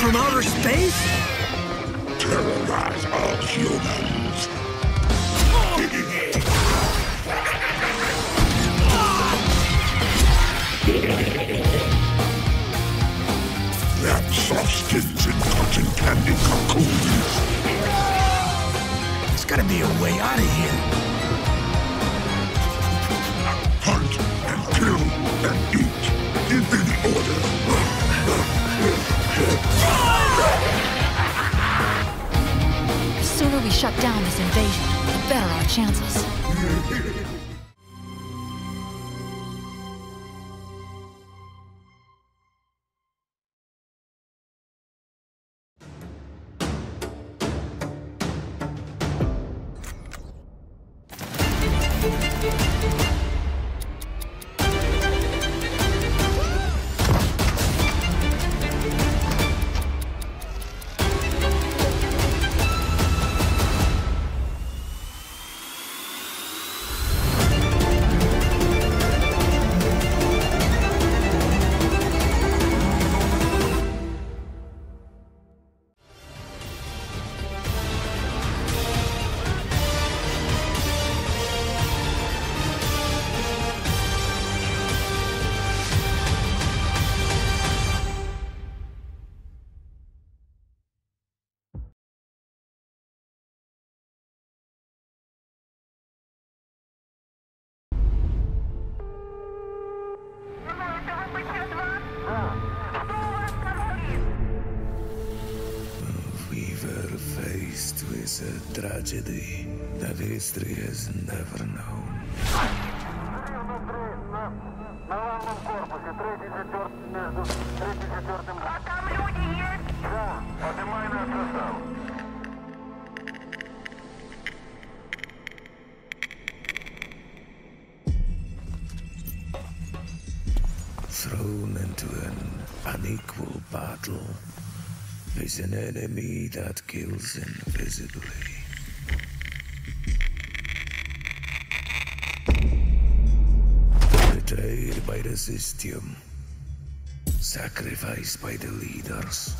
from outer space? Terrorize all humans. Wrap soft skins in cotton candy cocoons. There's gotta be a way out of here. Hunt and kill and eat in any order. The sooner we shut down this invasion, the better our chances. Faced with a tragedy that history has never known. Thrown into an unequal battle is an enemy that kills invisibly. Betrayed by the system, sacrificed by the leaders.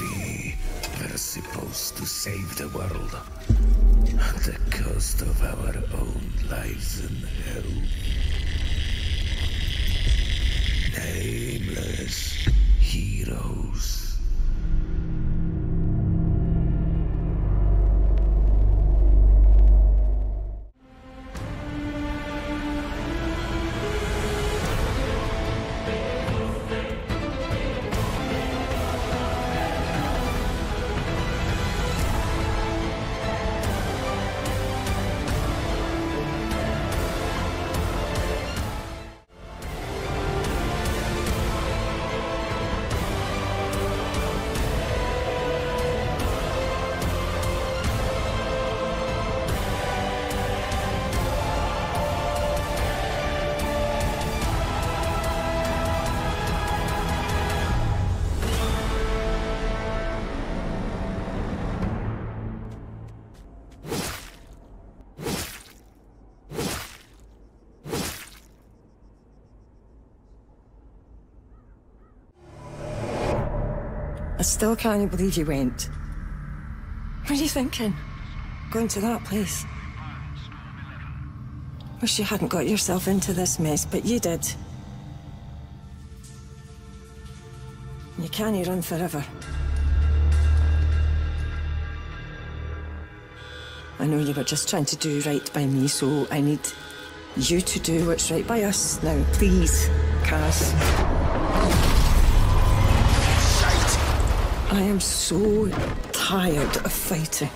We were supposed to save the world at the cost of our own lives and health. Nameless heroes. I still can't believe you went. What are you thinking? Going to that place? Wish you hadn't got yourself into this mess, but you did. You can't run forever. I know you were just trying to do right by me, so I need you to do what's right by us. Now, please, Cass. I am so tired of fighting.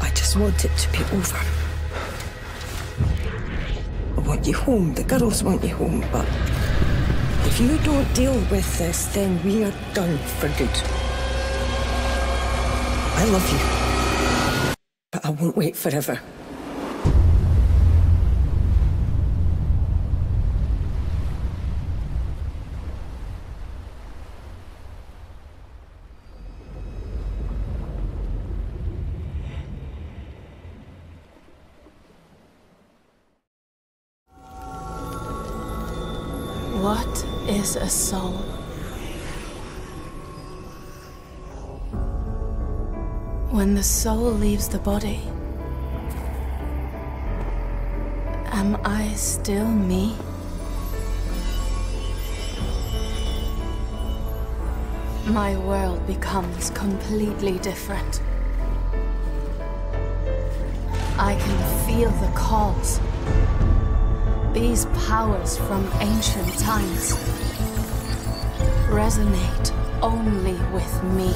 I just want it to be over. I want you home. The girls want you home, but if you don't deal with this, then we are done for good. I love you, but I won't wait forever. Is a soul? When the soul leaves the body, am I still me? My world becomes completely different. I can feel the calls. These powers from ancient times resonate only with me.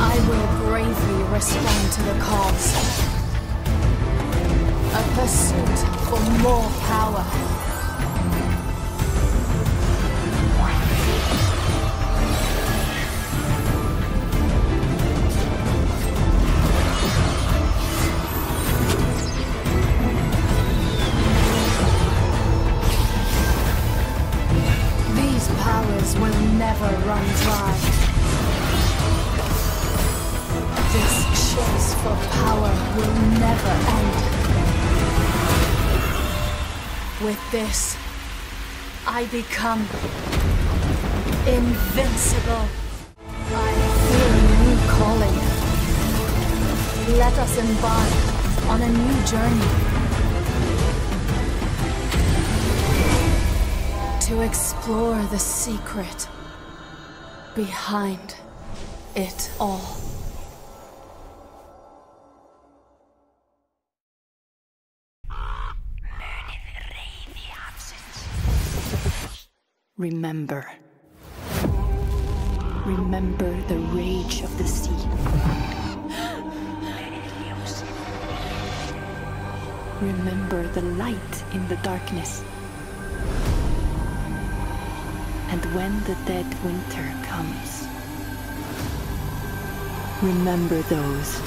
I will bravely respond to the calls. A pursuit for more power. Never run dry. This chase for power will never end. With this, I become invincible. I feel a new calling. Let us embark on a new journey. To explore the secret behind it all. Remember. Remember the rage of the sea. Remember the light in the darkness. And when the dead winter comes, remember those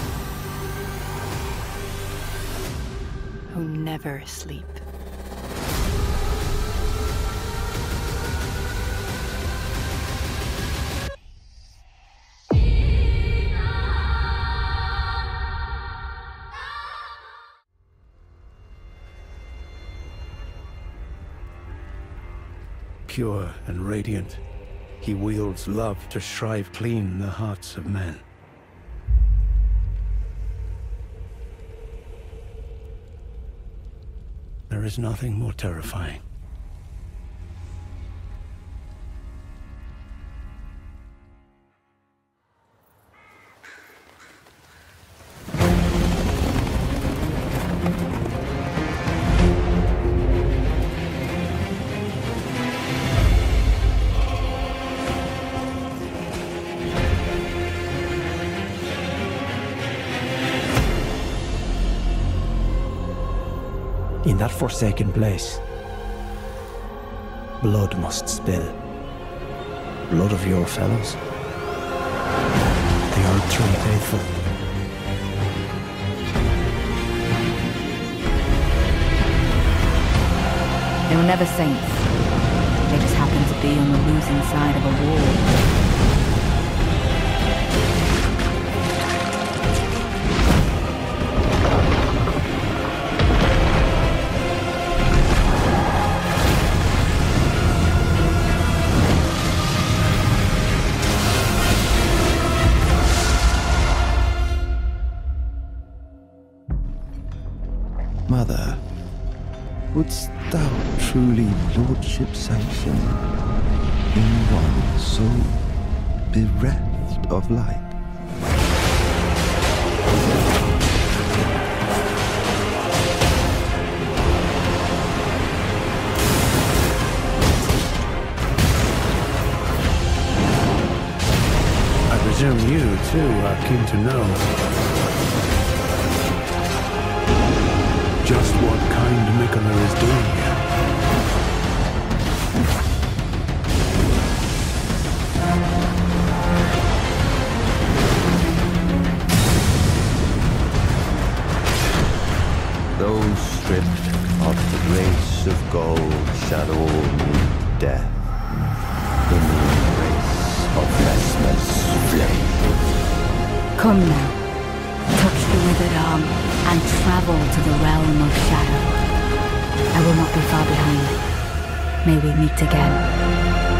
who never sleep. Pure and radiant, he wields love to shrive clean the hearts of men. There is nothing more terrifying. That forsaken place, blood must spill. Blood of your fellows. They are truly faithful. They were never saints. They just happened to be on the losing side of a war. Lordship sanction in one so bereft of light? I presume you, too, are keen to know just what kind Miquella is doing Those stripped of the grace of gold shall all meet death in the embrace of Messmer's flame. Come now. touch the withered arm, and travel to the realm of shadow. I will not be far behind. May we meet again.